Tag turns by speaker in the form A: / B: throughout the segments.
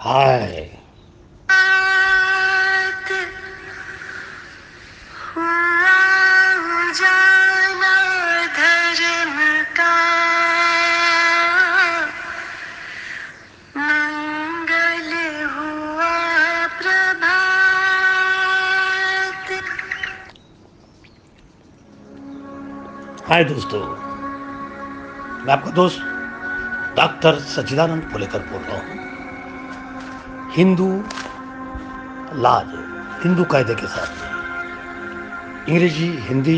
A: हाय। हाय दोस्तों मैं आपका दोस्त डॉक्टर सच्चिदानंद पुलेकर बोल रहा हूँ। हिंदू लाज, हिंदू कायदे के साथ। अंग्रेज़ी हिंदी,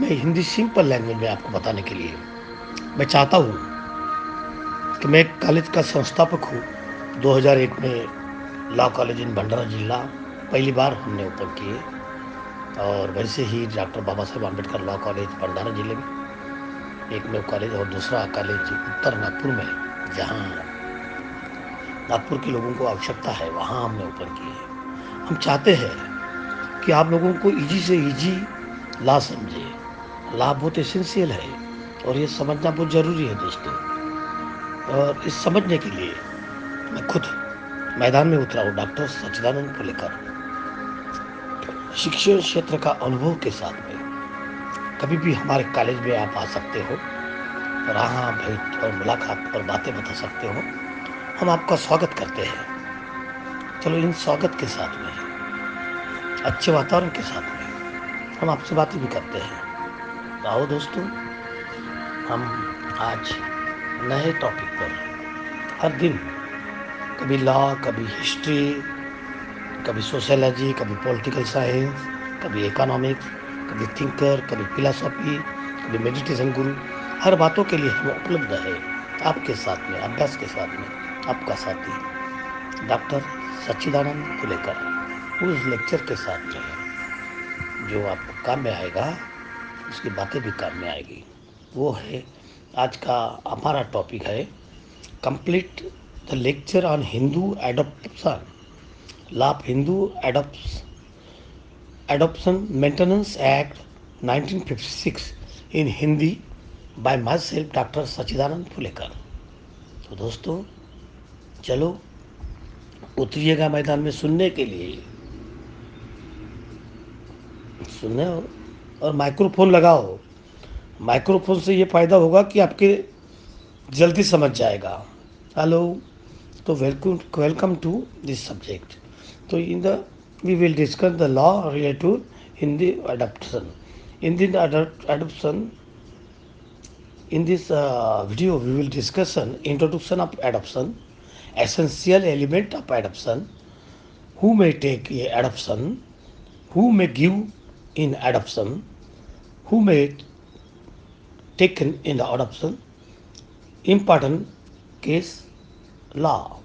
A: मैं हिंदी सिंपल लैंग्वेज में आपको बताने के लिए मैं चाहता हूँ कि मैं एक कॉलेज का संस्थापक हूँ। 2001 में लॉ कॉलेज इन भंडारा जिला पहली बार हमने ओपन किए और वैसे ही doctor Baba Saheb Ambedkar law college Bhandara ज़िले में। एक में कॉलेज और दूसरा कॉलेज उत्तर नागपुर में, जहाँ नागपुर के लोगों को आवश्यकता है, वहाँ हमने ओपन किए हम चाहते हैं कि आप लोगों को इजी से इजी ला समझे। लाभ बहुत एसेंशियल है और ये समझना बहुत ज़रूरी है दोस्तों। और इस समझने के लिए मैं खुद मैदान में उतरा हूँ, डॉक्टर सच्चिदानंद को लेकर। शिक्षण क्षेत्र का अनुभव के साथ में कभी भी हमारे कॉलेज में आप आ सकते हो और यहाँ भेंट और मुलाकात और बातें बता सकते हो। हम आपका स्वागत करते हैं। चलो इन स्वागत के साथ में, अच्छे वातावरण के साथ में हम आपसे बातें भी करते हैं। आओ दोस्तों, हम आज नए टॉपिक पर हर दिन कभी लॉ कभी हिस्ट्री कभी सोशोलॉजी कभी पॉलिटिकल साइंस कभी इकोनॉमिक्स कभी थिंकर कभी फिलोसॉफी कभी मेडिटेशन गुरु हर बातों के लिए हम उपलब्ध है। आपके साथ में, अभ्यास के साथ में। आपका साथी, डॉक्टर सच्चिदानंद को लेकर उस लेक्चर के साथ में जो आपको काम में आएगा, उसकी बातें भी काम में आएगी। वो है, आज का हमारा टॉपिक है complete the lecture on Hindu adoption लाभ Hindu adopts adoption maintenance act 1956 in Hindi by myself doctor Sachchidanand Phulekar तो दोस्तों चलो, उतरिएगा मैदान में सुनने के लिए। सुनने हो, और माइक्रोफोन लगाओ। माइक्रोफोन से ये फ़ायदा होगा कि आपके जल्दी समझ जाएगा। हेलो तो welcome welcome to this subject तो in the we will discuss the law related Hindi adoption in दिन adoption in this video we will discussion introduction of adoption essential element of adoption, who may take a adoption, who may give in adoption, who may taken in the adoption, important case law.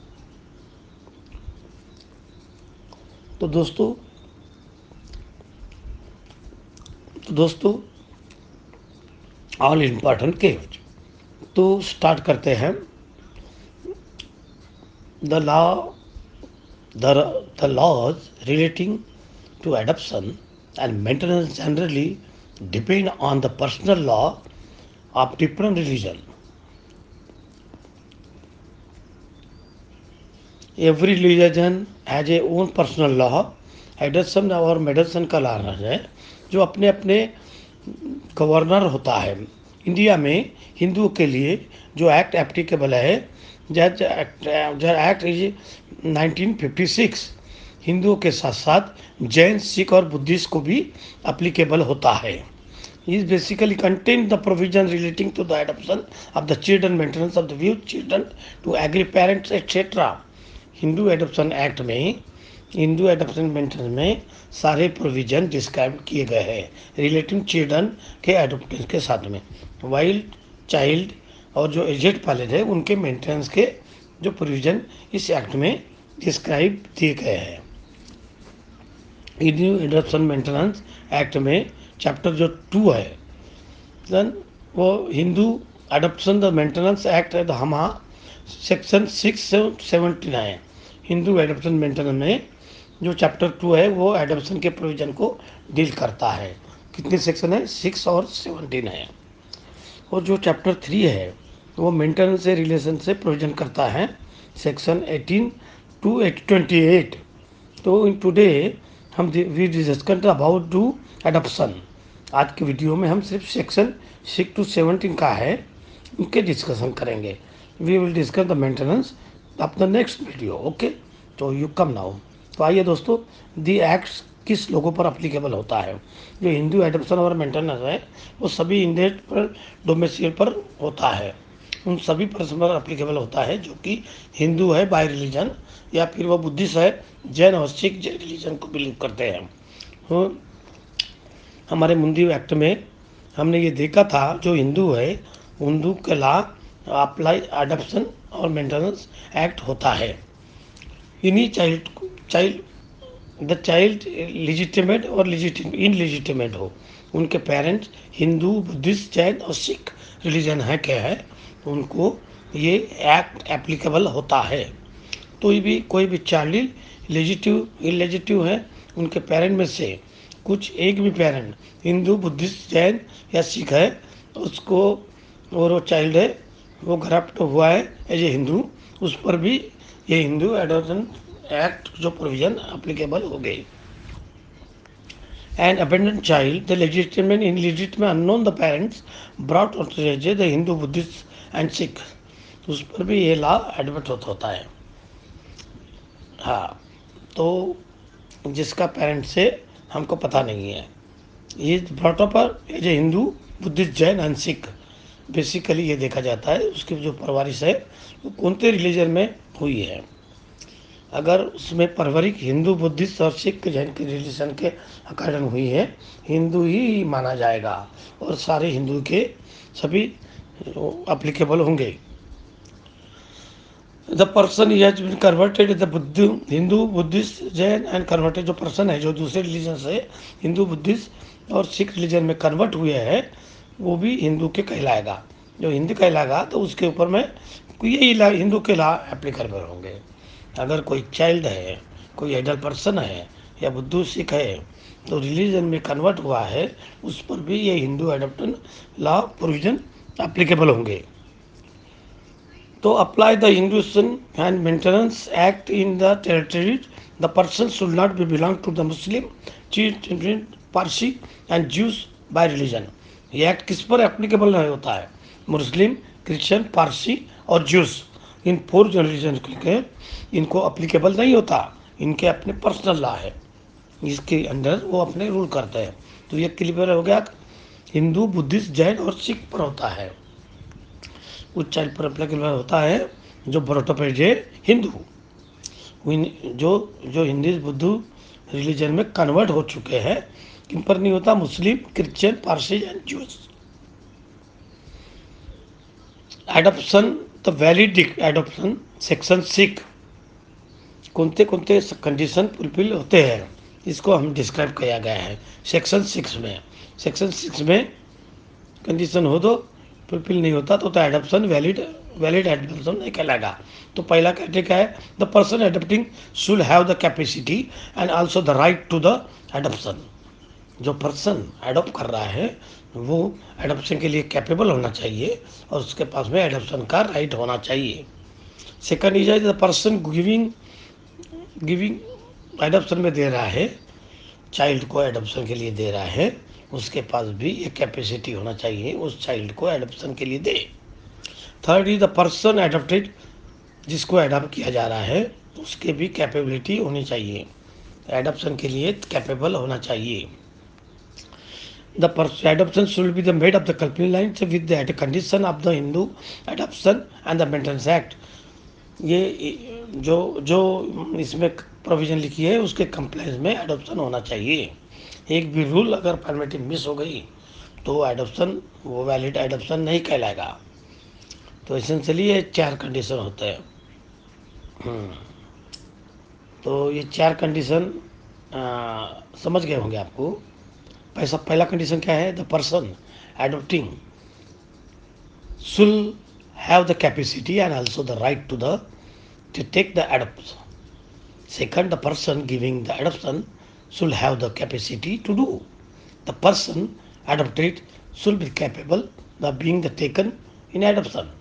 A: तो दोस्तों तो दोस्तों all important case तो start करते हैं the law the laws relating to adoption and maintenance generally depend on the personal law of different religion every religion has a own personal law एडसन और मेडसन का लॉ है, जो अपने अपने गवर्नर होता है। इंडिया में हिंदुओं के लिए जो एक्ट एप्लीकेबल है एक्ट इज़ 1956 हिंदुओं के साथ साथ जैन, सिख और बुद्धिस्ट को भी अप्लीकेबल होता है। Is basically contain the provision relating to the adoption of the children maintenance of the view children to agree parents etcetera Hindu adoption act में, हिंदू एडोपन मेंटेनेंस में सारे प्रोविज़न डिस्क्राइब किए गए हैं रिलेटिंग चिल्ड्रन के adopt के साथ में। वाइल्ड चाइल्ड और जो एजेड पायलट है उनके मेंटेनेंस के जो प्रोविज़न इस एक्ट में डिस्क्राइब दिए गए हैं। हिंदू एडोप्शन मेंटेनेंस एक्ट में चैप्टर जो टू है देन वो Hindu adoption the maintenance act है हमा section six seventy nine Hindu adoption maintenance में जो चैप्टर टू है, वो एडोप्शन के प्रोविज़न को डील करता है। कितने सेक्शन है? सिक्स और सेवनटीन है और जो चैप्टर थ्री है वो मेंटेनेंस से रिलेशन से प्रोविज़न करता है section eighteen to eight twenty eight तो इन टुडे हम we discuss about do adoption आज के वीडियो में हम सिर्फ़ सेक्शन सिक्स टू सेवनटीन का है, उनके डिस्कशन करेंगे. We will discuss the maintenance of the next video okay तो यू कम नाउ तो आइए दोस्तों दी एक्ट्स किस लोगों पर अप्लीकेबल होता है? जो हिंदू एडप्शन और मेंटेनेंस है, वो सभी इंडियन पर डोमेसियल पर होता है. उन सभी पर अप्लीकेबल होता है, जो कि हिंदू है बाय रिलीजन या फिर वो बुद्धिस्ट है, जैन और सिख जैन रिलीजन को बिलीव करते हैं। तो हमारे मुंदी एक्ट में हमने ये देखा था, जो हिंदू है हिंदू के ला अप्लाई अडप्शन और मेंटेनेंस एक्ट होता है। इन्हीं child child the child legitimate और लिजिटिम इनलिजिटिमेट हो। उनके पेरेंट्स हिंदू, बुद्धिस्ट, जैन और सिख रिलीजन है, क्या है? उनको ये एक्ट एप्लीकेबल होता है। तो ये भी कोई भी चाइल्ड लेजिटिव इलेजिटिव है, उनके पेरेंट में से कुछ एक भी पेरेंट हिंदू, बुद्धिस्ट, जैन या सिख है, उसको और वो चाइल्ड है, वो करप्ट हुआ है एज ए हिंदू, उस पर भी ये हिंदू एडोप्शन एक्ट जो प्रोविज़न अप्लीकेबल हो गई। And dependent child the legitimate, illegitimate, unknown the parents brought और the Hindu Buddhist and Sikh उस पर भी ये लॉ एडमिट होता होता है। हाँ तो जिसका पेरेंट से हमको पता नहीं है। ये ब्रॉट पर as a Hindu, Buddhist, Jain and Sikh basically ये देखा जाता है। उसकी जो परवरिश है, वो कौन से रिलीजन में हुई है? अगर उसमें परवरिश हिंदू, बुद्धिस्ट और सिख जैन के रिलीजन के अकॉर्डिंग हुई है, हिंदू ही माना जाएगा। और सारे हिंदू के सभी अप्लीकेबल होंगे। The person has been converted the Buddha Hindu Buddhist Jain and converted जो पर्सन है, जो दूसरे रिलीजन से हिंदू बुद्धिस्ट और सिख रिलीजन में कन्वर्ट हुए हैं, वो भी हिंदू के कहलाएगा। जो हिंदू कहलाएगा तो उसके ऊपर में यही हिंदू के ला एप्लीकेबल होंगे। अगर कोई चाइल्ड है, कोई एडल्ट पर्सन है, या बुद्धू सिख है तो रिलीजन में कन्वर्ट हुआ है, उस पर भी ये Hindu adoption law provision applicable होंगे। तो apply the Hindustan and maintenance act in the territory the person should not be belong to the Muslim Parsi and Jews by religion ये एक्ट किस पर एप्लीकेबल नहीं होता है? मुस्लिम क्रिश्चियन पारसी और juice इन four religion के इनको अप्लीकेबल नहीं होता। इनके अपने पर्सनल लॉ है। इसके अंडर वो अपने रूल करते हैं। तो ये क्लियर हो गया। हिंदू, बुद्धिस्ट, जैन और सिख पर होता है। उस चाइल्ड पर अप्लीकेबल होता है? जो बरोटोपेजे हिंदू। जो जो हिंदी, बुद्धू रिलीजन में कन्वर्ट हो चुके हैं, किन पर नहीं होता? Muslim, Christian, Parsi, and Jews. Adoption, the valid adoption, section six. कौनते कौनते कंडीशन फुलफिल होते हैं? इसको हम डिस्क्राइब किया गया है, सेक्शन सिक्स में। सेक्शन सिक्स में कंडीशन हो तो फुलफिल नहीं होता तो, एडॉप्शन वैलिड वैलिड एडॉप्शन नहीं कहलाएगा। तो पहला क्या है? The person adopting should have the capacity and also the right to the adoption जो पर्सन एडोप्ट कर रहा है वो एडोप्शन के लिए कैपेबल होना चाहिए और उसके पास में एडोप्शन का राइट होना चाहिए। Second is the person giving giving adoption में दे रहा है चाइल्ड को एडोप्शन के लिए दे रहा है। उसके पास भी एक कैपेसिटी होना चाहिए, उस चाइल्ड को एडोप्शन के लिए दे। Third is the person adopted जिसको एडॉप्ट किया जा रहा है, उसके भी कैपेबिलिटी होनी चाहिए। एडोप्शन के लिए कैपेबल होना चाहिए। The adoption should be the made of the company lines with the condition of the Hindu adoption and the Maintenance Act. ये जो जो इसमें प्रोविज़न लिखी है, उसके कंप्लाइंस में एडोप्शन होना चाहिए। एक भी रूल अगर परमिटिव मिस हो गई तो एडोप्शन वो वैलिड एडोप्शन नहीं कहलाएगा। तो इसेंशली ये चार कंडीशन होते हैं। हम्म। तो ये चार कंडीशन समझ गए होंगे आपको। पैसा, पहला कंडीशन क्या है? The person adopting should have the capacity and also the right to the to take the adopt second the person giving the adoption should have the capacity to do the person adopted should be capable the being the taken in adoption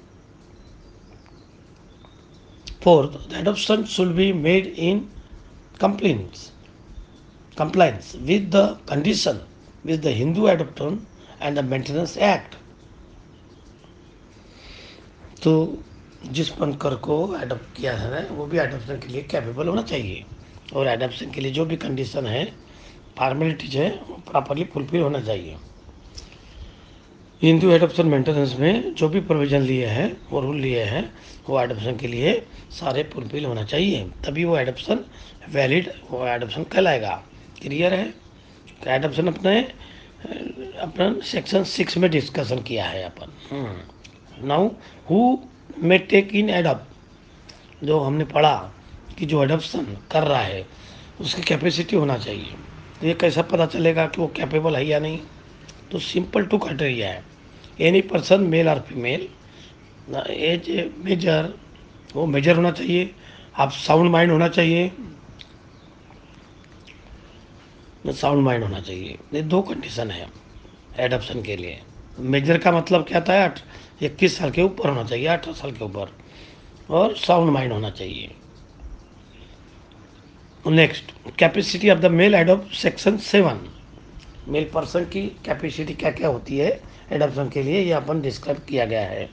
A: Fourth, the adoption should be made in compliance, compliance with the condition with the Hindu Adoption and the Maintenance Act. तो जिस बनकर को adopt किया है वो भी adoption के लिए कैपेबल होना चाहिए और अडोप्शन के लिए जो भी कंडीशन है फॉर्मेलिटीज है वो प्रॉपरली फुलफिल होना चाहिए। हिंदू एडोप्शन मेंटेनेंस में जो भी प्रोविज़न लिए हैं वो रूल लिए हैं वो एडोप्शन के लिए सारे फुलफिल होना चाहिए। तभी वो एडोप्शन वैलिड वो एडोप्शन कहलाएगा। क्लियर है? एडोप्शन अपने अपन सेक्शन सिक्स में डिस्कशन किया है अपन। Now who may take in adoption जो हमने पढ़ा कि जो एडोप्शन कर रहा है, उसकी कैपेसिटी होना चाहिए। तो ये कैसा पता चलेगा कि वो कैपेबल है या नहीं? तो सिंपल टू क्राइटेरिया है। एनी पर्सन मेल और फीमेल एज मेजर वो मेजर होना चाहिए। आप साउंड माइंड होना चाहिए। साउंड माइंड होना चाहिए। ये दो कंडीशन है एडप्शन के लिए। मेजर का मतलब क्या था? इक्कीस साल के ऊपर होना चाहिए अठारह साल के ऊपर। और साउंड माइंड होना चाहिए। Next capacity of the male adopt section seven male person की कैपेसिटी क्या क्या होती है एडॉप्शन के लिए? ये अपन डिस्क्राइब किया गया है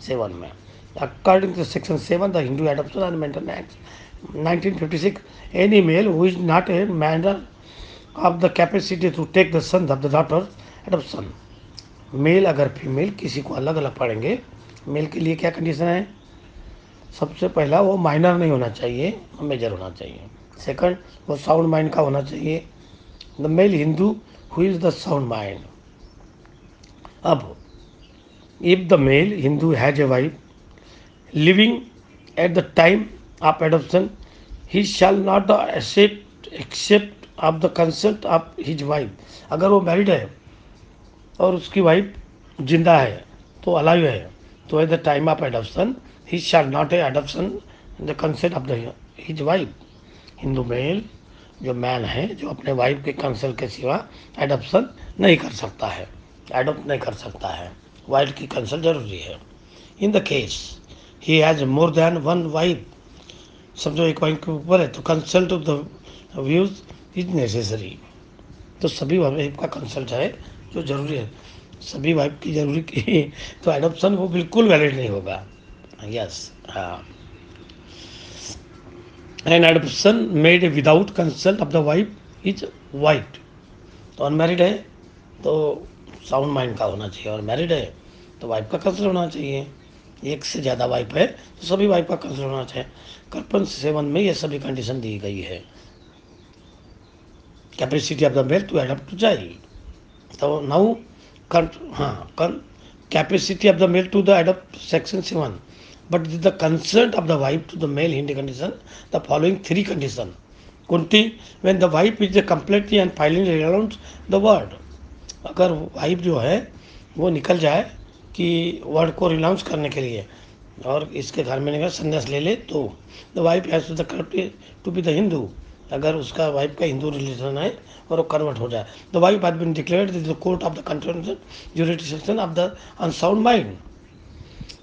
A: सेवन में। According to section seven the Hindu adoption and maintain act 1956 any male who is not a minor of the capacity to take the son of the daughter adoption male अगर female किसी को अलग अलग पढ़ेंगे mail के लिए क्या condition है? सबसे पहला वो माइनर नहीं होना चाहिए मेजर होना चाहिए। सेकंड वो साउंड माइंड का होना चाहिए। The male Hindu who is the sound mind अब if the male Hindu has a wife living at the time of adoption he shall not except except of the consent of his wife अगर वो married है और उसकी wife ज़िंदा है तो alive है तो at the time of adoption he shall not a adoption the consent of the his wife Hindu male, जो मैन है, जो अपने वाइफ के कंसल्ट के सिवा एडोप्शन नहीं कर सकता है। एडोप्ट नहीं कर सकता है। वाइफ की कंसल्ट ज़रूरी है। In the case he has more than one wife समझो एक वाइफ के ऊपर है तो consult of the views is necessary तो सभी वाइफ का कंसल्ट है, जो ज़रूरी है, सभी वाइफ की ज़रूरी की तो एडोप्शन वो बिल्कुल वैलिड नहीं होगा। यस हाँ। An adoption made without consult of the wife is void तो अनमेरिड है तो साउंड माइंड का होना चाहिए। और मैरिड है तो वाइफ का कंसल्ट होना चाहिए। एक से ज़्यादा वाइफ है तो सभी वाइफ का कंसल्ट होना चाहिए। कर्पन सेवन में ये सभी कंडीशन दी गई है। Capacity of the male to adopt to child तो नाउ हाँ capacity of the male to the adopt section seven but with the consent of the wife to the male Hindi condition, the following three condition. Kunti, when the wife is completely and finally renounce the word. अगर wife जो है वो निकल जाए कि word को renounce करने के लिए और इसके घर में निकल संन्यास ले ले तो the wife has the to be the Hindu अगर उसका वाइफ का हिंदू रिलीजन है और वो कन्वर्ट हो जाए the wife has been declared the court of the control jurisdiction of the unsound mind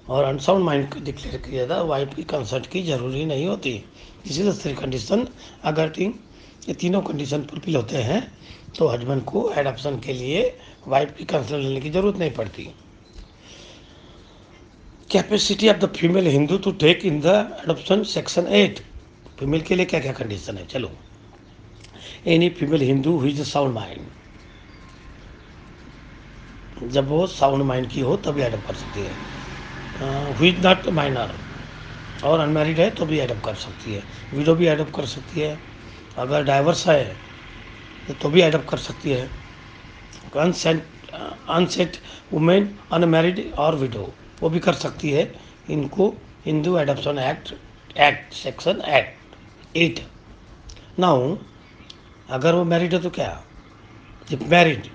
A: और अनसाउंड माइंड को डिक्लेयर किया था वाइफ की कंसर्ट की ज़रूरी नहीं होती। इसी तरह थ्री कंडीशन अगर तीन, ये तीनों कंडीशन फुलफिल होते हैं तो हस्बैंड को एडॉप्शन के लिए वाइफ की कंसल्ट लेने की ज़रूरत नहीं पड़ती। Capacity of the female Hindu to take in the adoption section eight female के लिए क्या क्या कंडीशन है? चलो। एनी फीमेल हिंदू हुई इज़ साउंड माइंड जब वो साउंड माइंड की हो, तभी एडप्ट कर सकती है। हुई नॉट माइनर और अनमेरिड है तो भी एडप्ट कर सकती है। विडो भी एडप्ट कर सकती है। अगर डाइवर्स है तो भी एडप्ट कर सकती है। अनसेट अनसेट वुमेन अनमेरिड और विडो वो भी कर सकती है। इनको Hindu adoption act act section act eight now अगर वो मैरिड है तो क्या? इफ़ मैरिड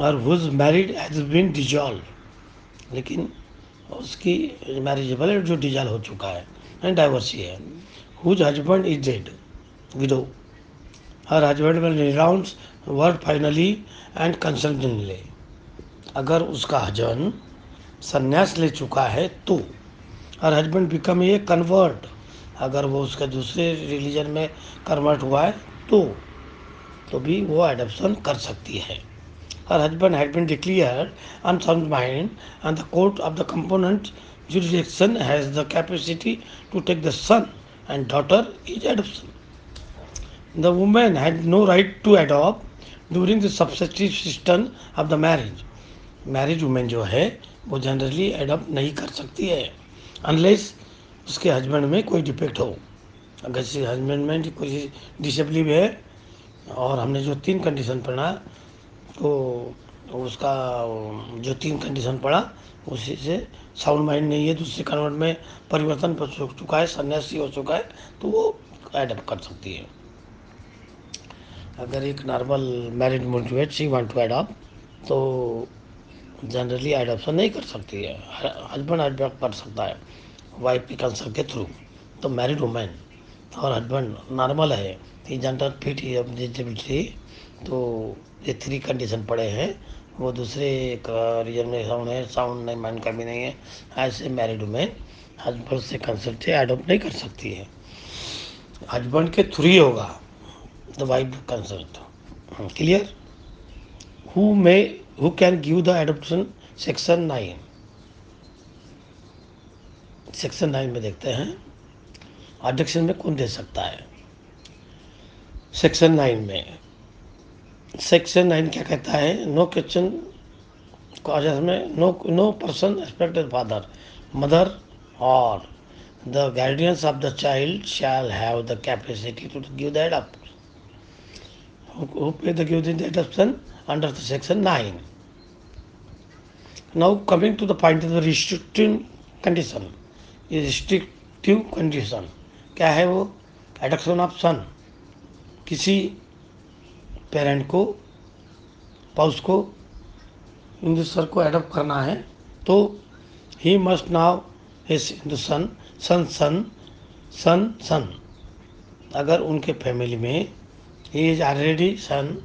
A: और whose married has been dissolve लेकिन उसकी मैरिजेबल है जो डिजॉल्व हो चुका है and divorce he whose husband is dead widow her husband will renounce word finally and consequently अगर उसका हजबेंड संन्यास ले चुका है तो her husband become a convert अगर वो उसका दूसरे रिलीजन में कन्वर्ट हुआ है तो तो भी वो एडप्शन कर सकती है। Her husband had been declared unsound mind and the court of the component jurisdiction has the capacity to take the son and daughter is adoption. The woman had no right to adopt during the substitution of the marriage. Marriage women जो है वो generally adopt नहीं कर सकती है unless उसके husband में कोई डिफेक्ट हो अगर हस्बैंड में कोई डिसेबलिटी है और हमने जो तीन कंडीशन पढ़ा तो उसका जो तीन कंडीशन पड़ा, उसी से साउंड माइंड नहीं है दूसरे कन्वर्ट में परिवर्तन हो चुका है, सन्यासी हो चुका है तो वो एडप्ट कर सकती है। अगर एक normal married motivate she want to adopt तो जनरली एडॉप्शन नहीं कर सकती है। हस्बैंड एडॉप्ट कर सकता है वाइफ की कंसर्ट के थ्रू तो मैरिड वुमेन और हस्बैंड नॉर्मल है ही जनरल फिट डिजिबिलिटी तो ये थ्री कंडीशन पड़े हैं। वो दूसरे रीजन में साउंड है साउंड नहीं माइंड का भी नहीं है। ऐसे मैरिड वुमेन हस्बैंड से कंसल्ट से एडोप्ट नहीं कर सकती है। हस्बैंड के थ्रू ही होगा the wife consult clear who may who can give the adoption section nine section nine में देखते हैं। अडक्शन में कौन दे सकता है? सेक्शन नाइन में। सेक्शन नाइन क्या कहता है? नो क्वेश्चन में no no person expected father mother और the guardians of the child shall have the capacity to give that up पे द दिन that option under the section nine now coming to the point of the restrictive condition restrictive condition क्या है वो? Adduction सन किसी parent को पाउस को हिंदुस्तर को adapt करना है तो ही must now his Hindustan son son son son अगर उनके फैमिली में ही इज़ ऑलरेडी सन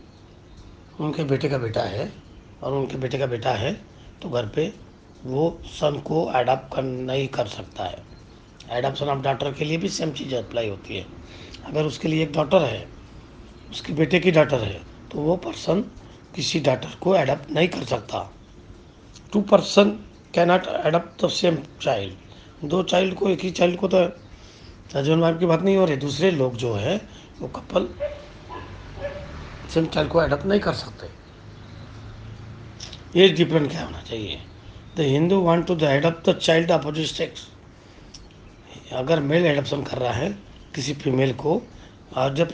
A: उनके बेटे का बेटा है और उनके बेटे का बेटा है तो घर पे वो सन को एडप्ट कर, नहीं कर सकता है। एडप्शन ऑफ़ डॉटर के लिए भी सेम चीज़ अप्लाई होती है। अगर उसके लिए एक डॉटर है उसके बेटे की डॉटर है तो वो पर्सन किसी डॉटर को एडप्ट नहीं कर सकता। Two person cannot adopt the same child दो चाइल्ड को, एक ही चाइल्ड को तो हजबैंड वाइफ की बात नहीं हो रही, दूसरे लोग जो है, वो कपल सेम चाइल्ड को एडप्ट नहीं कर सकते। एज डिफरेंट क्या होना चाहिए? The Hindu want to the adopt the child opposite sex अगर मेल एडप्शन कर रहा है, किसी फीमेल को और जब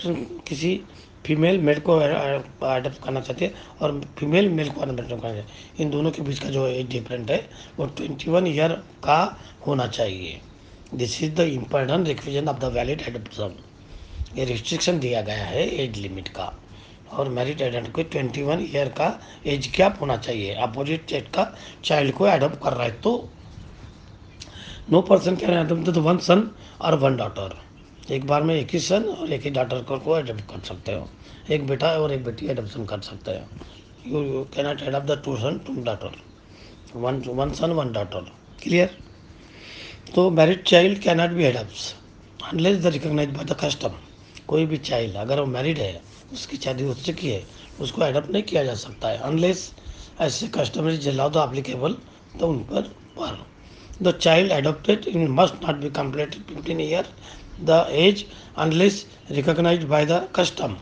A: किसी फीमेल मेल को अडप्ट करना चाहती है और फीमेल मेल को अडप्ट करना चाहती है। इन दोनों के बीच का जो एज डिफरेंट है, वो ट्वेंटी वन ईयर का होना चाहिए। This is the important requisition of the valid adoption ये रिस्ट्रिक्शन दिया गया है एज लिमिट का। और मैरिड एडेंट को ट्वेंटी वन ईयर का एज गैप होना चाहिए। अपोजिट सेट का चाइल्ड को एडप्ट कर रहा है तो no person can adopt one son और वन डॉटर एक बार में एक ही सन और एक ही डॉटर को एडप्ट कर सकते हो। एक बेटा और एक बेटी एडप्शन कर सकते हो। You you cannot adopt the two son two daughter one one son one daughter clear तो married child cannot be adopt unless the recognise by the custom कोई भी चाइल्ड अगर वो मैरिड है, उसकी शादी हो चुकी है, उसको एडप्ट नहीं किया जा सकता है अनलेस ऐसे कस्टमरी जलाओ तो अप्लीकेबल तो उन पर पर child adopted in must not be completed fifteen year the age unless recognise by the custom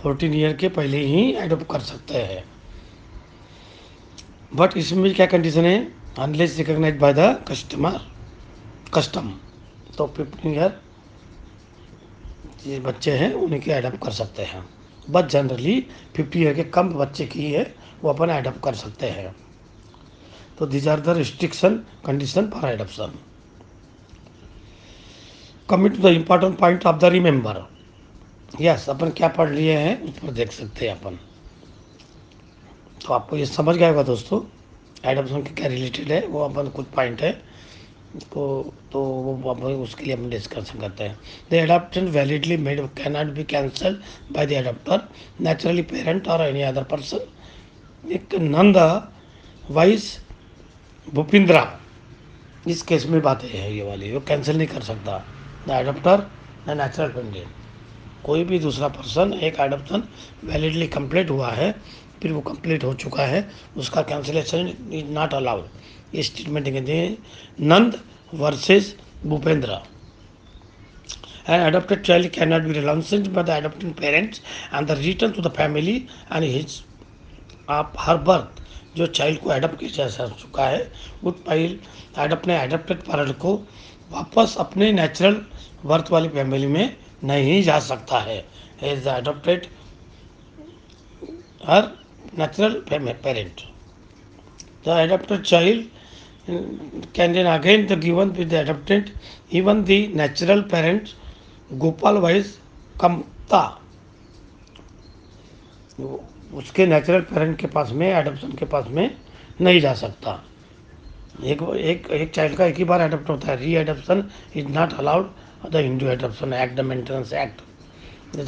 A: fourteen year के पहले ही एडोप्ट कर सकते हैं। बट इसमें क्या कंडीशन है? Unless recognise by the customer custom तो फिफ्टीन ईयर ये बच्चे हैं, उन्हीं के एडप्ट कर सकते हैं? बट जनरली फिफ्टी ईयर के कम बच्चे की है, वो अपन एडप्ट कर सकते हैं। तो these are the restriction condition for adoption coming to the important point of the remember yes अपन क्या पढ़ लिए हैं उस पर देख सकते हैं अपन। तो आपको ये समझ गया होगा दोस्तों एडप्शन के क्या रिलेटेड है, वो अपन कुछ पॉइंट है। तो तो वो अपन उसके लिए हम डिस्कशन करते हैं। The adoption validly made can not be cancel by the adopter naturally parent और एनी अदर पर्सन एक नंद वाइस भूपिंद्रा। इस केस में बातें हैं, ये वाली, वो कैंसिल नहीं कर सकता। The adopter the natural parent कोई भी दूसरा पर्सन एक एडप्शन वैलिडली कंप्लीट हुआ है, फिर वो कंप्लीट हो चुका है, उसका कैंसिलेशन इज़ नॉट अलाउड ये स्टेटमेंट कहते हैं Nand versus Bhupendra. An adopted child cannot be licensed by the adopting parents and the return to the family and his आप हर बर्थ जो चाइल्ड को एडप्ट किया जा चुका है उस पाइल अपने एडप्टेड पैरेंट को वापस अपने नेचुरल बर्थ वाली फैमिली में नहीं जा सकता है। As the adopted her natural parent the adopted child can then again the given with the adopted, even the natural parents Gopal versus Kamta उसके नेचुरल पेरेंट के पास में एडप्शन के पास में नहीं जा सकता। एक एक एक चाइल्ड का एक ही बार एडप्ट होता है। Readoption is not allowed the Hindu adoption act the maintenance act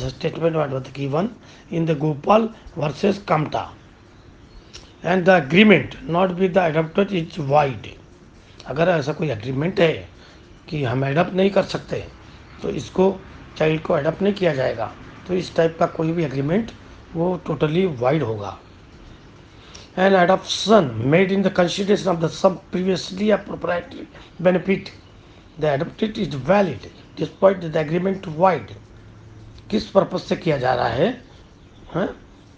A: statement what was given in the Gopal versus Kamta and the agreement not with the adopted is void अगर ऐसा कोई agreement है कि हम adapt नहीं कर सकते तो इसको चाइल्ड को एडप्ट नहीं किया जाएगा। तो इस टाइप का कोई भी एग्रीमेंट वो टोटली वाइड होगा। And adoption made in the consideration of the sum previously appropriately benefit the adopted is valid despite the agreement void किस पर्पज से किया जा रहा है? हाँ?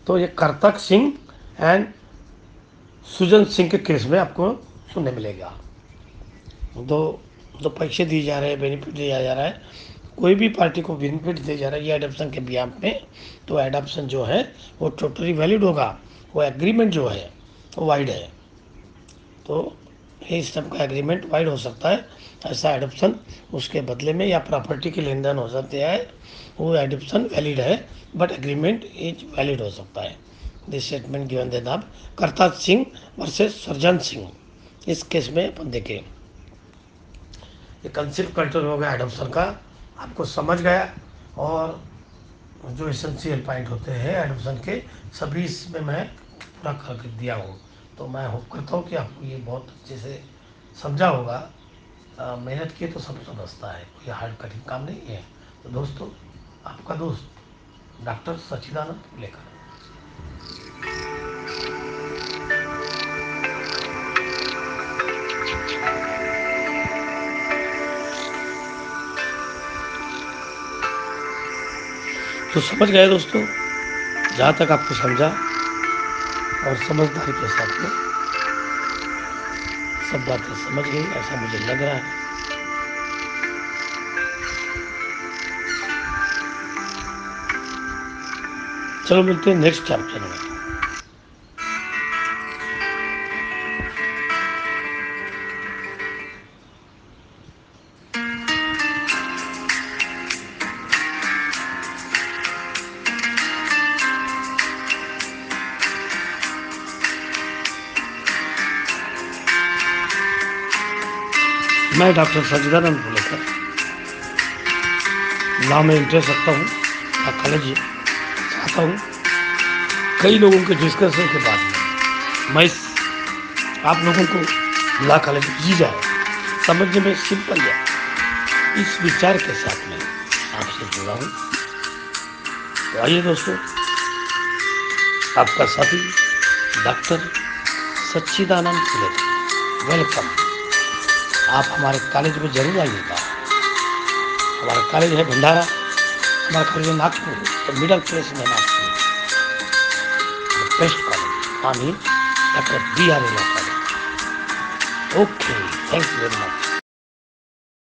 A: तो ये करतक सिंह एंड सुजन सिंह के केस में आपको सुनने मिलेगा। दो दो पैसे दिए जा रहे हैं बेनिफिट दिया जा रहा है। कोई भी पार्टी को बेनिफिट दिया जा रहा है एडप्शन के बियाम में तो एडप्शन जो है, वो टोटली वैलिड होगा। वो एग्रीमेंट जो है, वो वाइड है। तो इस सब का एग्रीमेंट वाइड हो सकता है। ऐसा एडप्शन उसके बदले में या प्रॉपर्टी के लेन देन हो सकते हैं। वो एडप्शन वैलिड है बट एग्रीमेंट इज़ वैलिड हो सकता है। दिस स्टेटमेंट गिवन देना आप करताज सिंह वर्सेस सरजन सिंह इस केस में अपन देखें। ये कंसेप्ट कंट्रोल हो गया एडप्शन का। आपको समझ गया और जो इसेंशियल पॉइंट होते हैं एडमिशन के, सभी इसमें मैं पूरा कर दिया हूँ। तो मैं होप करता हूँ कि आपको ये बहुत अच्छे से समझा होगा। मेहनत किए तो सब समझता है, कोई हार्ड कठिन काम नहीं है। तो दोस्तों, आपका दोस्त डॉक्टर सचिदानंद लेकर। तो समझ गए दोस्तों, जहाँ तक आपको समझा और समझदारी के साथ में सब बातें समझ गई, ऐसा मुझे लग रहा है। चलो मिलते हैं नेक्स्ट चैप्टर में। मैं डॉक्टर सचिदानंद पुलेकर लॉ में इंटरेस्ट रखता हूँ या कॉलेज चाहता हूँ। कई लोगों के डिस्कशन के बाद मैं आप लोगों को लॉ कॉलेज जी जाए समझने में सिंपल है। इस विचार के साथ में आपसे जुड़ा हूँ। तो आइए दोस्तों, आपका साथी डॉक्टर सच्चिदानंद वेलकम आप हमारे कॉलेज में ज़रूर आइएगा। हमारा कॉलेज है भंडारा, हमारा कॉलेज नागपुर तो मिडल प्लेस में नागपुर। बेस्ट कॉलेज नाम doctor B R college okay thank you very much